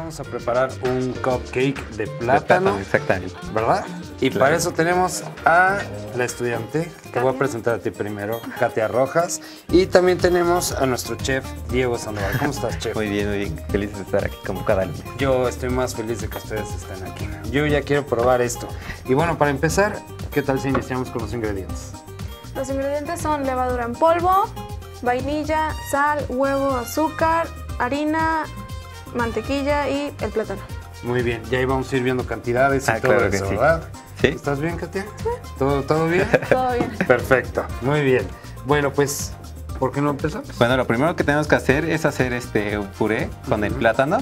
vamos a preparar un cupcake de plátano, exactamente. ¿verdad? Y Claro. para eso tenemos a la estudiante, te voy a presentar a ti primero, Katia Rojas, y también tenemos a nuestro chef Diego Sandoval. ¿Cómo estás, chef? Muy bien, muy bien. Feliz de estar aquí como cada lunes. Yo estoy más feliz de que ustedes estén aquí. Yo ya quiero probar esto. Y bueno, para empezar, ¿qué tal si iniciamos con los ingredientes? Los ingredientes son levadura en polvo, vainilla, sal, huevo, azúcar, harina, mantequilla y el plátano. Muy bien, ya íbamos a ir viendo cantidades y Ah, todo claro eso, sí. ¿verdad? Sí. ¿Estás bien, Katia? ¿Todo, ¿Todo bien? Todo bien. Perfecto, muy bien. Bueno, pues, ¿por qué no empezamos? Bueno, lo primero que tenemos que hacer es hacer este puré con el plátano.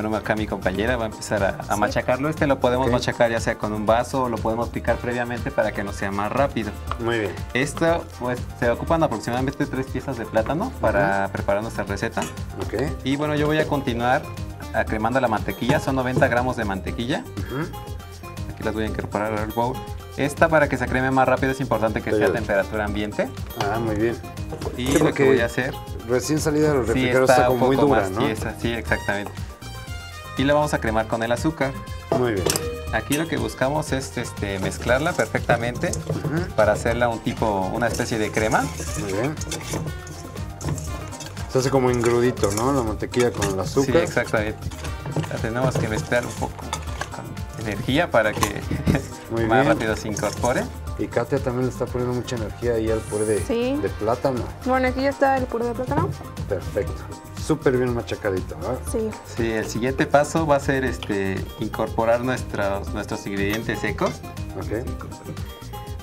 Bueno, acá mi compañera va a empezar a, a Sí. machacarlo. Este lo podemos Ok. machacar ya sea con un vaso o lo podemos picar previamente para que no sea más rápido. Muy bien. Esto, pues, se ocupan aproximadamente tres piezas de plátano para preparar nuestra receta. Ok. Y bueno, yo voy a continuar acremando la mantequilla. Son 90 gramos de mantequilla. Ujú. Aquí las voy a incorporar al bowl. Esta para que se creme más rápido es importante que sea a temperatura ambiente. Ah, muy bien. Y Sí, lo que voy a hacer Recién salida de los Sí, refrigeradores está, un como muy dura, más ¿no? sí, exactamente. Y la vamos a cremar con el azúcar. Muy bien. Aquí lo que buscamos es este, mezclarla perfectamente para hacerla un tipo, una especie de crema. Muy bien. Se hace como engrudito, ¿no? La mantequilla con el Sí, azúcar. exactamente. La tenemos que mezclar un poco con energía para que Muy más bien. rápido se incorpore. Y Katia también le está poniendo mucha energía ahí al puré de, Sí. de plátano. Bueno, aquí ya está el puré de plátano. Perfecto. Súper bien machacadito, ¿verdad? Sí. Sí, el siguiente paso va a ser este, incorporar nuestros, nuestros ingredientes secos. Ok.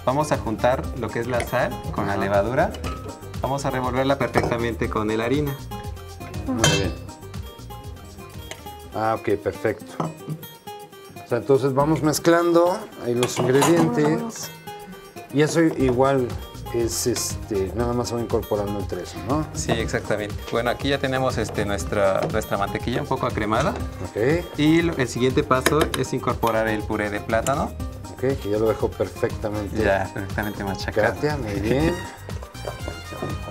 Vamos a juntar lo que es la sal con la levadura. Vamos a revolverla perfectamente con la harina. Muy bien. Ah, ok, perfecto. O sea, entonces vamos mezclando ahí los ingredientes. Y eso igual es este, nada más se va incorporando entre eso, ¿no? Sí, exactamente. Bueno, aquí ya tenemos este, nuestra, nuestra mantequilla un poco acremada. Ok, Y lo- el siguiente paso es incorporar el puré de plátano. ok, que ya lo dejo perfectamente. Ya perfectamente machacado. Katia, muy bien.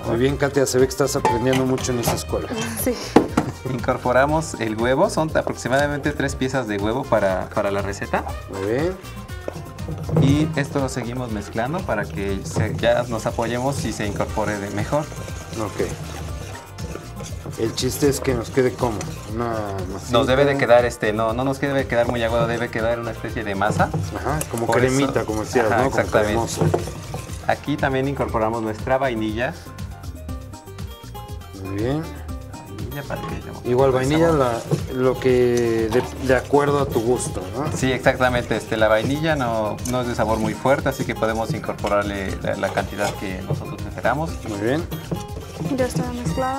Muy bien, Katia, se ve que estás aprendiendo mucho en esta escuela. Sí. Incorporamos el huevo, son aproximadamente tres piezas de huevo para, para la receta. Muy bien. Y esto lo seguimos mezclando para que se- ya nos apoyemos y se incorpore de mejor. Ok. El chiste es que nos quede como una masita. Nos debe de quedar, este, no, no nos debe quedar muy aguado, debe quedar una especie de masa. Ajá, como Por cremita, eso- como decías, Ajá, exactamente. Aquí también incorporamos nuestra vainilla. Muy bien. Vainilla para que le- Igual vainilla, la- lo que de, de acuerdo a tu gusto, ¿no? Sí, exactamente. Este, la vainilla no, no es de sabor muy fuerte, así que podemos incorporarle la, la cantidad que nosotros preferamos. Muy bien. Ya está mezclada.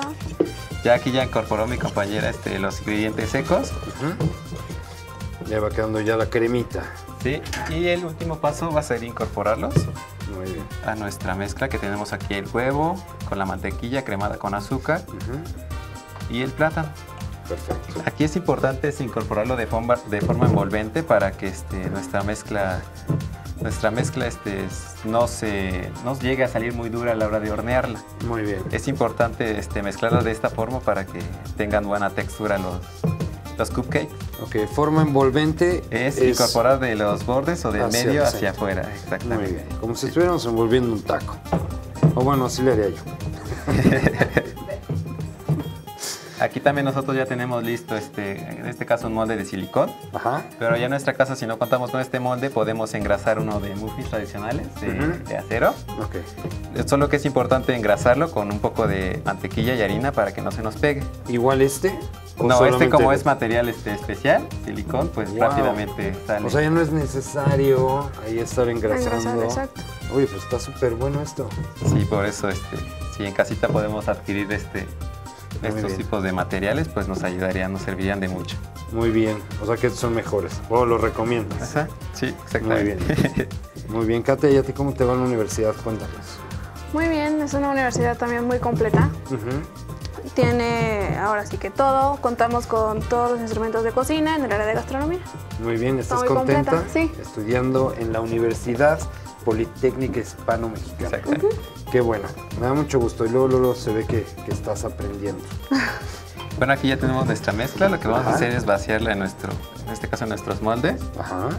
Ya aquí ya incorporó mi compañera este, los ingredientes secos. Ujú. Ya va quedando ya la cremita. ¿sí? Y el último paso va a ser incorporarlos Muy bien. a nuestra mezcla que tenemos aquí el huevo con la mantequilla cremada con azúcar. Y el plátano. Perfecto. Aquí es importante es incorporarlo de forma, de forma envolvente para que este, nuestra mezcla, nuestra mezcla este, no, se, no llegue a salir muy dura a la hora de hornearla. Muy bien. Es importante este, mezclarla de esta forma para que tengan buena textura los, los cupcakes. Ok, forma envolvente Es, incorporar de los bordes o del hacia medio hacia afuera, Muy exactamente. bien. Como si estuviéramos envolviendo un taco. O bueno, así le haría yo. Aquí también nosotros ya tenemos listo, este, en este caso, un molde de silicón. Ajá. Pero ya en nuestra casa, si no contamos con este molde, podemos engrasar uno de muffins tradicionales de, acero. Ok. Solo que es importante engrasarlo con un poco de mantequilla y harina para que no se nos pegue. ¿Igual este? ¿O No, este como es material este, especial, silicón, pues Wow. rápidamente sale. O sea, ya no es necesario ahí estar engrasando. Engrasar, exacto. Oye, pues está súper bueno esto. Sí, por eso, este, si en casita podemos adquirir este, Muy estos bien. tipos de materiales, pues nos ayudarían, nos servirían de mucho. Muy bien. O sea que estos son mejores. O los recomiendas. Ajá, Sí, Muy exactamente. bien. Muy bien, Katia, ¿y a ti cómo te va en la universidad? Cuéntanos. Muy bien, es una universidad también muy completa. Tiene ahora sí que todo. Contamos con todos los instrumentos de cocina en el área de gastronomía. Muy bien, ¿estás muy contenta? completa, sí. Estudiando en la Universidad Politécnica Hispano-Mexicana. Exacto. Qué bueno, me da mucho gusto y luego, luego se ve que, que estás aprendiendo. Bueno, aquí ya tenemos nuestra mezcla. Lo que vamos Ajá. a hacer es vaciarla en nuestro, en este caso en nuestros moldes. Ajá.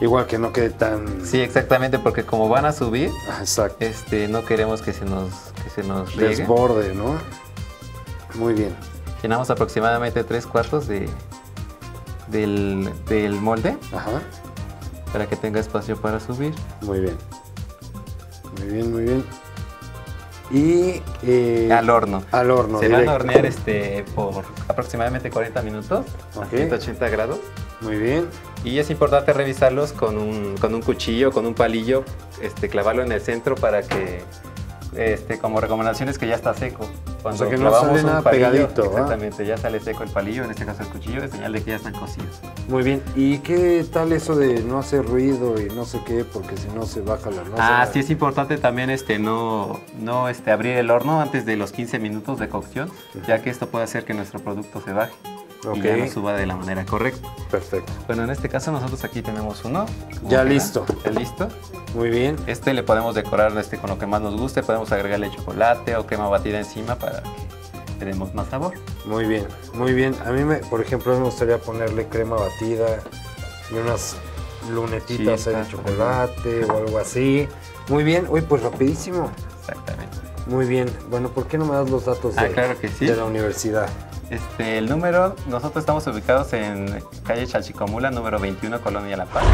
Igual que no quede tan... Sí, exactamente, porque como van a subir, exacto. este, no queremos que se nos, que se nos riegue. Desborde, ¿no? Muy bien. Llenamos aproximadamente tres cuartos de, del, del molde Ajá. Para que tenga espacio para subir. Muy bien. Muy bien, muy bien. Y... eh, al horno. Al horno. Se van a hornear este, por aproximadamente 40 minutos a 180 grados. Muy bien. Y es importante revisarlos con un, con un cuchillo, con un palillo, este, clavarlo en el centro para que, este, como recomendaciones que ya está seco. Cuando sea, que no sale un nada palillo, pegadito. Exactamente, ya sale seco el palillo, en este caso el cuchillo, es señal de que ya están cocidos. Muy bien. ¿Y qué tal eso de no hacer ruido y no sé qué? Porque si no se baja la no ah, sí es importante también este, no, no este, abrir el horno antes de los 15 minutos de cocción, ya que esto puede hacer que nuestro producto se baje Ok. y ya no suba de la manera correcta. Perfecto. Bueno, en este caso nosotros aquí tenemos uno. Ya queda, listo. Ya listo. Muy bien. Este le podemos decorar este, con lo que más nos guste, podemos agregarle chocolate o crema batida encima para que le demos más sabor. Muy bien. Muy bien. A mí, me, por ejemplo, me gustaría ponerle crema batida y unas lunetitas de chocolate o algo así. Muy bien. Uy, pues rapidísimo. Exactamente. Muy bien. Bueno, ¿por qué no me das los datos Ah, de, claro que sí. de la universidad? Este, el número, nosotros estamos ubicados en calle Chalchicomula, número 21, Colonia La Paz.